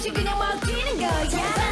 없이 그냥 막 뛰는 거야.